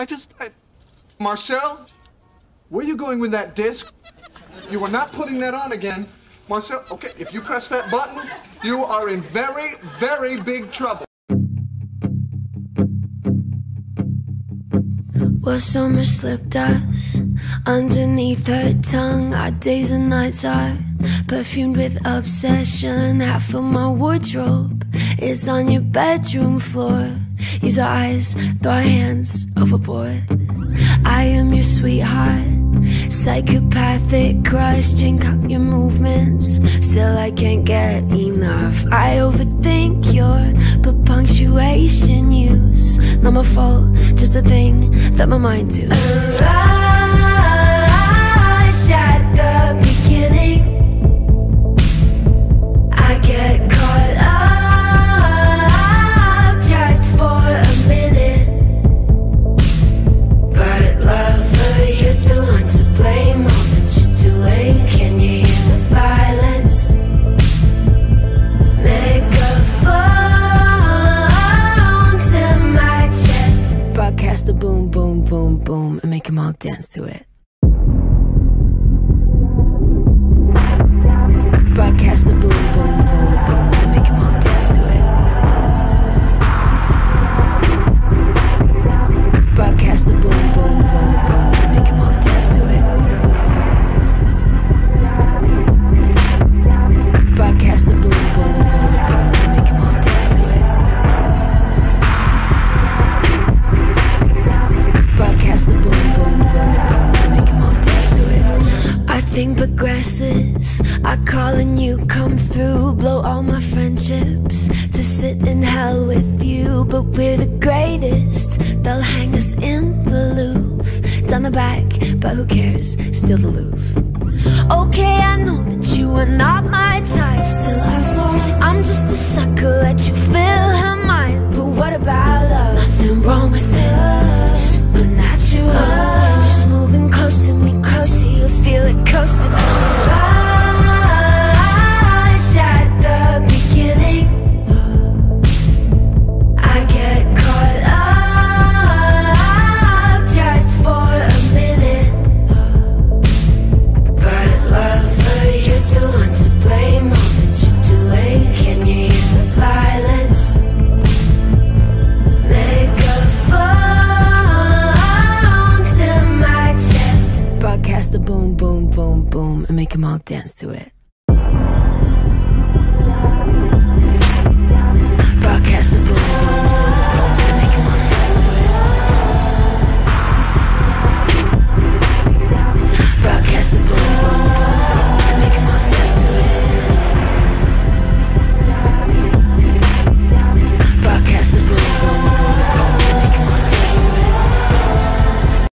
I just, I... Marcel, where are you going with that disc? You are not putting that on again. Marcel, okay, if you press that button, you are in very, very big trouble. Well, summer slipped us underneath her tongue. Our days and nights are perfumed with obsession. Half of my wardrobe is on your bedroom floor. Use our eyes, throw our hands overboard. I am your sweetheart, psychopathic crush. Drink up your movements, still I can't get enough. I overthink your but punctuation use. Not my fault, just a thing that my mind do. Boom boom and make them all dance to it. I call and you come through. Blow all my friendships to sit in hell with you. But we're the greatest. They'll hang us in the Louvre. Down the back, but who cares? Still the Louvre. Okay, I know that you are not my type. Still, I all dance to it. Broadcast the boom.